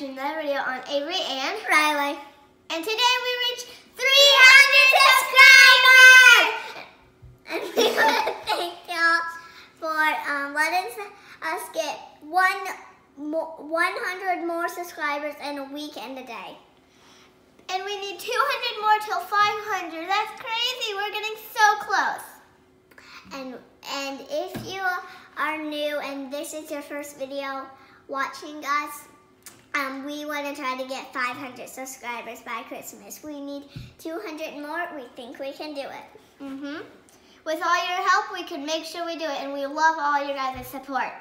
to the video on Avrie and Rylie. And today we reached 300 subscribers! And we want to thank y'all for um, letting us get one mo 100 more subscribers in a week and a day. And we need 200 more till 500. That's crazy. We're getting so close. And and if you are new and this is your first video watching us, um, we want to try to get 500 subscribers by Christmas. We need 200 more. We think we can do it. Mm-hmm. With all your help, we can make sure we do it, and we love all your guys' support.